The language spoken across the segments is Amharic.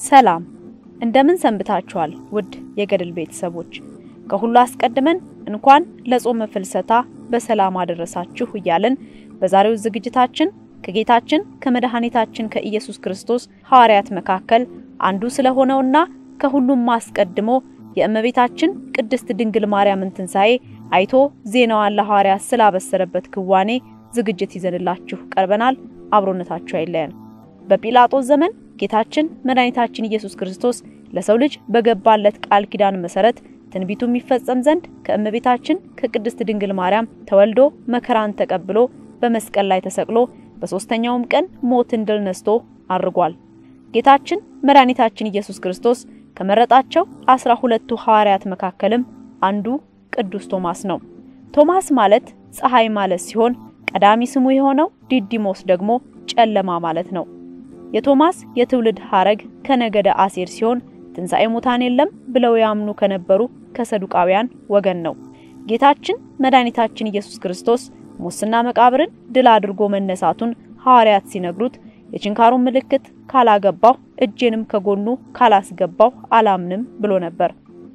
ሰላም እንደምን ሰንብታችኋል? ውድ የገድል ቤተሰቦች ከሁሉ አስቀድመን እንኳን ለጾመ ፍልሰታ በሰላም አደረሳችሁ እያልን በዛሬው ዝግጅታችን ከጌታችን ከመድኃኒታችን ከኢየሱስ ክርስቶስ ሐዋርያት መካከል አንዱ ስለሆነውና ከሁሉም አስቀድሞ የእመቤታችን ቅድስት ድንግል ማርያምን ትንሣኤ አይቶ ዜናዋን ለሐዋርያት ስላበሰረበት ክዋኔ ዝግጅት ይዘንላችሁ ቀርበናል። አብሮነታችሁ አይለየን። በጲላጦስ ዘመን ጌታችን መድኃኒታችን ኢየሱስ ክርስቶስ ለሰው ልጅ በገባለት ቃል ኪዳን መሰረት ትንቢቱ የሚፈጸም ዘንድ ከእመቤታችን ከቅድስት ድንግል ማርያም ተወልዶ መከራን ተቀብሎ በመስቀል ላይ ተሰቅሎ በሶስተኛውም ቀን ሞትን ድል ነስቶ አርጓል። ጌታችን መድኃኒታችን ኢየሱስ ክርስቶስ ከመረጣቸው አስራ ሁለቱ ሐዋርያት መካከልም አንዱ ቅዱስ ቶማስ ነው። ቶማስ ማለት ፀሐይ ማለት ሲሆን ቀዳሚ ስሙ የሆነው ዲዲሞስ ደግሞ ጨለማ ማለት ነው። የቶማስ የትውልድ ሐረግ ከነገደ አሴር ሲሆን ትንሣኤ ሙታን የለም ብለው ያምኑ ከነበሩ ከሰዱቃውያን ወገን ነው። ጌታችን መድኃኒታችን ኢየሱስ ክርስቶስ ሙስና መቃብርን ድል አድርጎ መነሳቱን ሐዋርያት ሲነግሩት የችንካሩን ምልክት ካላገባሁ እጄንም ከጎኑ ካላስገባሁ አላምንም ብሎ ነበር።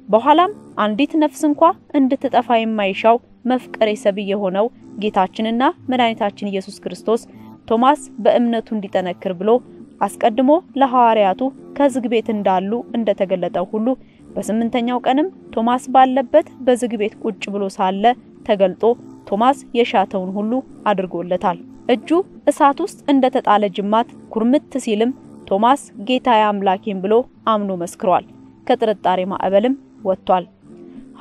በኋላም አንዲት ነፍስ እንኳ እንድትጠፋ የማይሻው መፍቀሬ ሰብእ የሆነው ጌታችንና መድኃኒታችን ኢየሱስ ክርስቶስ ቶማስ በእምነቱ እንዲጠነክር ብሎ አስቀድሞ ለሐዋርያቱ ከዝግ ቤት እንዳሉ እንደተገለጠው ሁሉ በስምንተኛው ቀንም ቶማስ ባለበት በዝግ ቤት ቁጭ ብሎ ሳለ ተገልጦ ቶማስ የሻተውን ሁሉ አድርጎለታል። እጁ እሳት ውስጥ እንደተጣለ ጅማት ኩርምት ሲልም ቶማስ ጌታዬ አምላኬም ብሎ አምኖ መስክሯል። ከጥርጣሬ ማዕበልም ወጥቷል።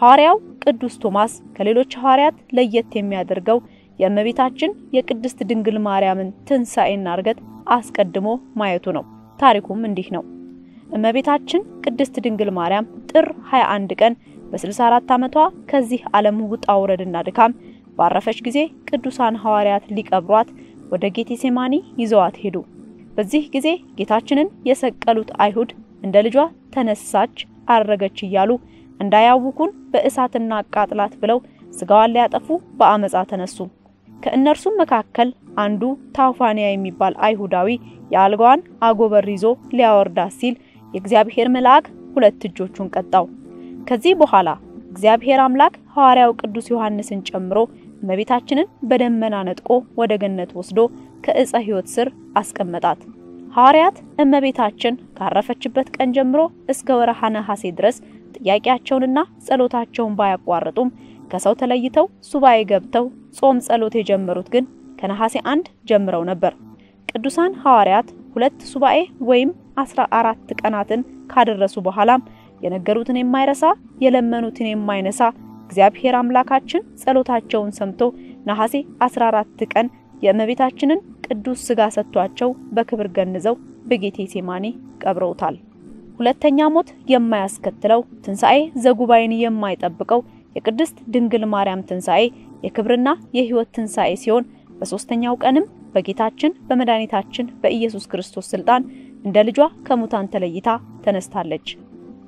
ሐዋርያው ቅዱስ ቶማስ ከሌሎች ሐዋርያት ለየት የሚያደርገው የእመቤታችን የቅድስት ድንግል ማርያምን ትንሣኤና እርገት አስቀድሞ ማየቱ ነው። ታሪኩም እንዲህ ነው። እመቤታችን ቅድስት ድንግል ማርያም ጥር 21 ቀን በ64 ዓመቷ ከዚህ ዓለም ውጣ ውረድና ድካም ባረፈች ጊዜ ቅዱሳን ሐዋርያት ሊቀብሯት ወደ ጌቴሴማኒ ይዘዋት ሄዱ። በዚህ ጊዜ ጌታችንን የሰቀሉት አይሁድ እንደ ልጇ ተነሳች፣ አረገች እያሉ እንዳያውኩን በእሳትና አቃጥላት ብለው ስጋዋን ሊያጠፉ በአመፃ ተነሱ። ከእነርሱም መካከል አንዱ ታውፋንያ የሚባል አይሁዳዊ የአልጋዋን አጎበር ይዞ ሊያወርዳት ሲል የእግዚአብሔር መልአክ ሁለት እጆቹን ቀጣው። ከዚህ በኋላ እግዚአብሔር አምላክ ሐዋርያው ቅዱስ ዮሐንስን ጨምሮ እመቤታችንን በደመና ነጥቆ ወደ ገነት ወስዶ ከዕፀ ሕይወት ስር አስቀመጣት። ሐዋርያት እመቤታችን ካረፈችበት ቀን ጀምሮ እስከ ወርሃ ነሐሴ ድረስ ጥያቄያቸውንና ጸሎታቸውን ባያቋርጡም ከሰው ተለይተው ሱባኤ ገብተው ጾም ጸሎት የጀመሩት ግን ከነሐሴ አንድ ጀምረው ነበር። ቅዱሳን ሐዋርያት ሁለት ሱባኤ ወይም አስራ አራት ቀናትን ካደረሱ በኋላም የነገሩትን የማይረሳ የለመኑትን የማይነሳ እግዚአብሔር አምላካችን ጸሎታቸውን ሰምቶ ነሐሴ 14 ቀን የእመቤታችንን ቅዱስ ሥጋ ሰጥቷቸው በክብር ገንዘው በጌቴ ሴማኒ ቀብረውታል። ሁለተኛ ሞት የማያስከትለው ትንሣኤ ዘጉባኤን የማይጠብቀው የቅድስት ድንግል ማርያም ትንሣኤ የክብርና የሕይወት ትንሣኤ ሲሆን በሦስተኛው ቀንም በጌታችን በመድኃኒታችን በኢየሱስ ክርስቶስ ሥልጣን እንደ ልጇ ከሙታን ተለይታ ተነስታለች።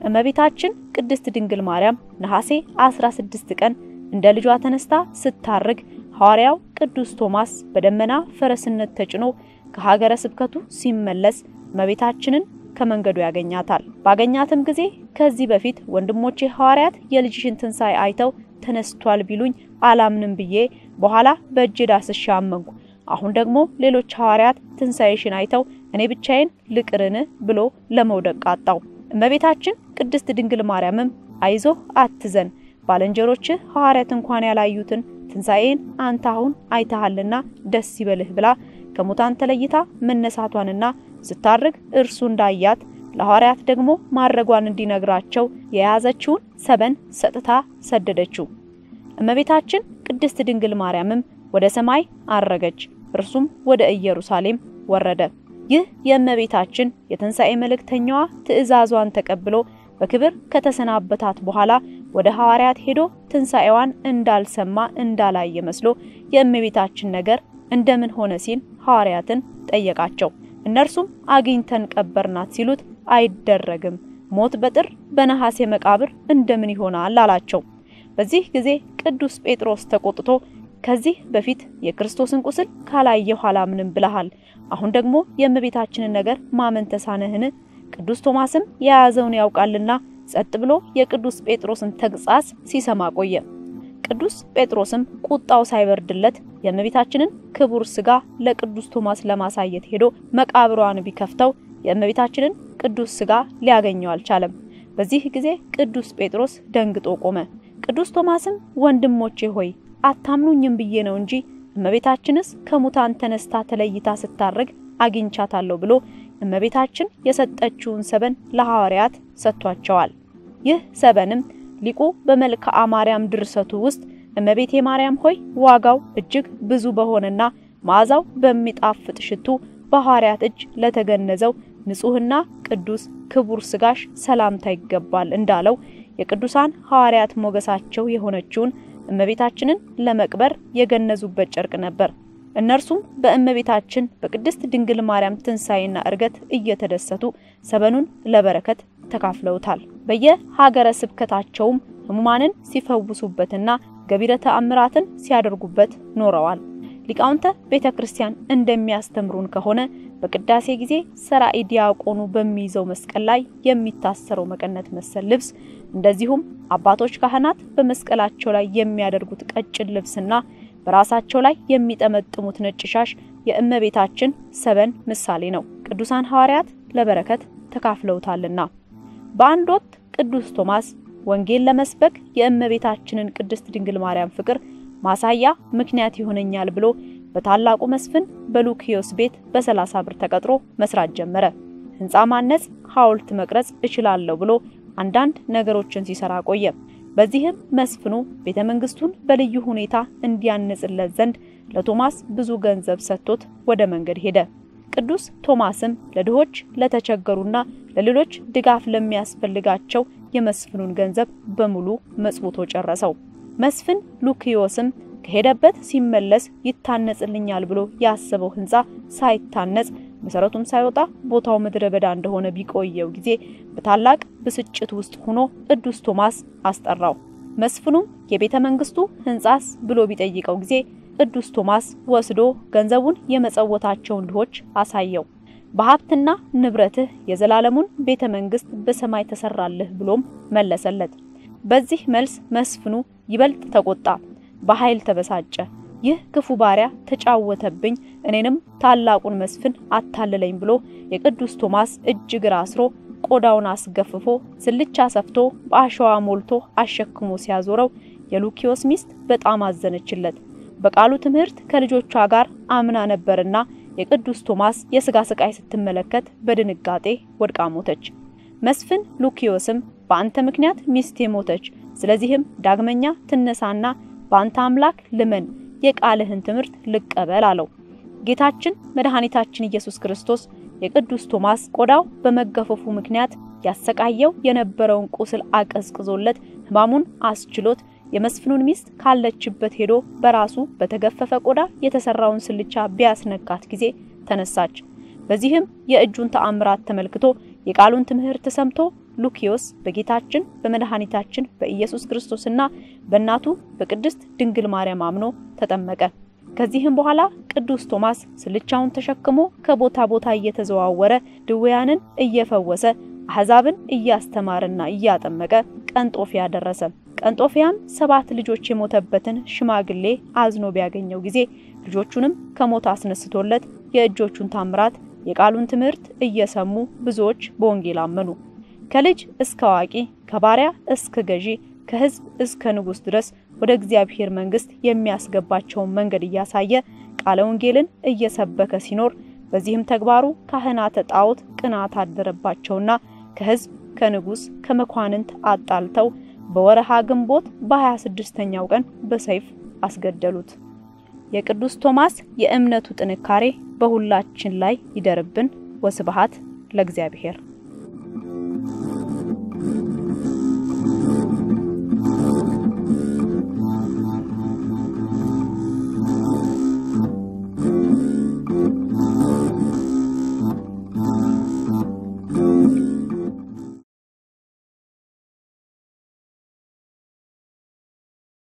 እመቤታችን ቅድስት ድንግል ማርያም ነሐሴ 16 ቀን እንደ ልጇ ተነስታ ስታርግ ሐዋርያው ቅዱስ ቶማስ በደመና ፈረስነት ተጭኖ ከሀገረ ስብከቱ ሲመለስ እመቤታችንን ከመንገዱ ያገኛታል። ባገኛትም ጊዜ ከዚህ በፊት ወንድሞቼ ሐዋርያት የልጅሽን ትንሣኤ አይተው ተነስቷል ቢሉኝ አላምንም ብዬ በኋላ በእጄ ዳስሼ አመንኩ። አሁን ደግሞ ሌሎች ሐዋርያት ትንሣኤሽን አይተው እኔ ብቻዬን ልቅርን ብሎ ለመውደቅ ቃጣው። እመቤታችን ቅድስት ድንግል ማርያምም አይዞህ አትዘን፣ ባልንጀሮችህ ሐዋርያት እንኳን ያላዩትን ትንሣኤን አንተ አሁን አይተሃልና ደስ ይበልህ ብላ ከሙታን ተለይታ መነሳቷንና ስታርግ እርሱ እንዳያት ለሐዋርያት ደግሞ ማድረጓን እንዲነግራቸው የያዘችውን ሰበን ሰጥታ ሰደደችው። እመቤታችን ቅድስት ድንግል ማርያምም ወደ ሰማይ አረገች፣ እርሱም ወደ ኢየሩሳሌም ወረደ። ይህ የእመቤታችን የትንሣኤ መልእክተኛዋ ትእዛዟን ተቀብሎ በክብር ከተሰናበታት በኋላ ወደ ሐዋርያት ሄዶ ትንሣኤዋን እንዳልሰማ እንዳላየ መስሎ የእመቤታችን ነገር እንደምን ሆነ ሲል ሐዋርያትን ጠየቃቸው። እነርሱም አግኝተን ቀበርናት ሲሉት አይደረግም፣ ሞት በጥር በነሐሴ መቃብር እንደምን ይሆናል አላቸው። በዚህ ጊዜ ቅዱስ ጴጥሮስ ተቆጥቶ ከዚህ በፊት የክርስቶስን ቁስል ካላየሁ አላምንም ብለሃል። አሁን ደግሞ የእመቤታችንን ነገር ማመን ተሳነህን? ቅዱስ ቶማስም የያዘውን ያውቃልና ጸጥ ብሎ የቅዱስ ጴጥሮስን ተግሳጽ ሲሰማ ቆየ። ቅዱስ ጴጥሮስም ቁጣው ሳይበርድለት የእመቤታችንን ክቡር ስጋ ለቅዱስ ቶማስ ለማሳየት ሄዶ መቃብሯን ቢከፍተው የእመቤታችንን ቅዱስ ስጋ ሊያገኘው አልቻለም። በዚህ ጊዜ ቅዱስ ጴጥሮስ ደንግጦ ቆመ። ቅዱስ ቶማስም ወንድሞቼ ሆይ አታምኑኝም ብዬ ነው እንጂ እመቤታችንስ ከሙታን ተነስታ ተለይታ ስታረግ አግኝቻታለሁ ብሎ እመቤታችን የሰጠችውን ሰበን ለሐዋርያት ሰጥቷቸዋል። ይህ ሰበንም ሊቁ በመልክዓ ማርያም ድርሰቱ ውስጥ እመቤቴ ማርያም ሆይ ዋጋው እጅግ ብዙ በሆነና መዓዛው በሚጣፍጥ ሽቱ በሐዋርያት እጅ ለተገነዘው ንጹሕና ቅዱስ ክቡር ስጋሽ ሰላምታ ይገባል እንዳለው የቅዱሳን ሐዋርያት ሞገሳቸው የሆነችውን እመቤታችንን ለመቅበር የገነዙበት ጨርቅ ነበር። እነርሱም በእመቤታችን በቅድስት ድንግል ማርያም ትንሣኤና እርገት እየተደሰቱ ሰበኑን ለበረከት ተካፍለውታል። በየሀገረ ስብከታቸውም ሕሙማንን ሲፈውሱበትና ገቢረ ተአምራትን ሲያደርጉበት ኖረዋል። ሊቃውንተ ቤተ ክርስቲያን እንደሚያስተምሩን ከሆነ በቅዳሴ ጊዜ ሰራኢ ዲያቆኑ በሚይዘው መስቀል ላይ የሚታሰረው መቀነት መሰል ልብስ እንደዚሁም አባቶች ካህናት በመስቀላቸው ላይ የሚያደርጉት ቀጭን ልብስና በራሳቸው ላይ የሚጠመጥሙት ነጭ ሻሽ የእመቤታችን ሰበን ምሳሌ ነው። ቅዱሳን ሐዋርያት ለበረከት ተካፍለውታልና። በአንድ ወቅት ቅዱስ ቶማስ ወንጌል ለመስበክ የእመቤታችንን ቅድስት ድንግል ማርያም ፍቅር ማሳያ ምክንያት ይሆነኛል ብሎ በታላቁ መስፍን በሉኪዮስ ቤት በሰላሳ ብር ተቀጥሮ መስራት ጀመረ። ሕንፃ ማነጽ፣ ሐውልት መቅረጽ እችላለሁ ብሎ አንዳንድ ነገሮችን ሲሰራ ቆየ። በዚህም መስፍኑ ቤተ መንግስቱን በልዩ ሁኔታ እንዲያንጽለት ዘንድ ለቶማስ ብዙ ገንዘብ ሰጥቶት ወደ መንገድ ሄደ። ቅዱስ ቶማስም ለድሆች ለተቸገሩና ለሌሎች ድጋፍ ለሚያስፈልጋቸው የመስፍኑን ገንዘብ በሙሉ መጽውቶ ጨረሰው። መስፍን ሉኪዮስም ከሄደበት ሲመለስ ይታነጽልኛል ብሎ ያሰበው ሕንፃ ሳይታነጽ መሰረቱም ሳይወጣ ቦታው ምድረ በዳ እንደሆነ ቢቆየው ጊዜ በታላቅ ብስጭት ውስጥ ሆኖ ቅዱስ ቶማስ አስጠራው። መስፍኑም የቤተ መንግስቱ ሕንጻስ ብሎ ቢጠይቀው ጊዜ ቅዱስ ቶማስ ወስዶ ገንዘቡን የመጸወታቸውን ድሆች አሳየው። በሀብትና ንብረትህ የዘላለሙን ቤተ መንግስት በሰማይ ተሰራልህ ብሎም መለሰለት። በዚህ መልስ መስፍኑ ይበልጥ ተቆጣ፣ በኃይል ተበሳጨ። ይህ ክፉ ባሪያ ተጫወተብኝ፣ እኔንም ታላቁን መስፍን አታለለኝ ብሎ የቅዱስ ቶማስ እጅ እግር አስሮ ቆዳውን አስገፍፎ ስልቻ ሰፍቶ በአሸዋ ሞልቶ አሸክሞ ሲያዞረው የሉኪዮስ ሚስት በጣም አዘነችለት። በቃሉ ትምህርት ከልጆቿ ጋር አምና ነበርና የቅዱስ ቶማስ የስጋ ስቃይ ስትመለከት በድንጋጤ ወድቃ ሞተች። መስፍን ሉኪዮስም በአንተ ምክንያት ሚስቴ ሞተች፣ ስለዚህም ዳግመኛ ትነሳና በአንተ አምላክ ልመን የቃልህን ትምህርት ልቀበል አለው። ጌታችን መድኃኒታችን ኢየሱስ ክርስቶስ የቅዱስ ቶማስ ቆዳው በመገፈፉ ምክንያት ያሰቃየው የነበረውን ቁስል አቀዝቅዞለት ሕማሙን አስችሎት የመስፍኑን ሚስት ካለችበት ሄዶ በራሱ በተገፈፈ ቆዳ የተሰራውን ስልቻ ቢያስነካት ጊዜ ተነሳች። በዚህም የእጁን ተአምራት ተመልክቶ የቃሉን ትምህርት ሰምቶ ሉኪዮስ በጌታችን በመድኃኒታችን በኢየሱስ ክርስቶስና በእናቱ በቅድስት ድንግል ማርያም አምኖ ተጠመቀ። ከዚህም በኋላ ቅዱስ ቶማስ ስልቻውን ተሸክሞ ከቦታ ቦታ እየተዘዋወረ ድውያንን እየፈወሰ አሕዛብን እያስተማረና እያጠመቀ ቀንጦፊያ ደረሰ። ቀንጦፊያም ሰባት ልጆች የሞተበትን ሽማግሌ አዝኖ ቢያገኘው ጊዜ ልጆቹንም ከሞት አስነስቶለት የእጆቹን ታምራት የቃሉን ትምህርት እየሰሙ ብዙዎች በወንጌል አመኑ። ከልጅ እስከ አዋቂ፣ ከባሪያ እስከ ገዢ፣ ከሕዝብ እስከ ንጉሥ ድረስ ወደ እግዚአብሔር መንግሥት የሚያስገባቸውን መንገድ እያሳየ ቃለ ወንጌልን እየሰበከ ሲኖር በዚህም ተግባሩ ካህናተ ጣዖት ቅናት አደረባቸውና ከሕዝብ ከንጉሥ ከመኳንንት አጣልተው በወረሃ ግንቦት በ26ኛው ቀን በሰይፍ አስገደሉት። የቅዱስ ቶማስ የእምነቱ ጥንካሬ በሁላችን ላይ ይደርብን። ወስብሐት ለእግዚአብሔር።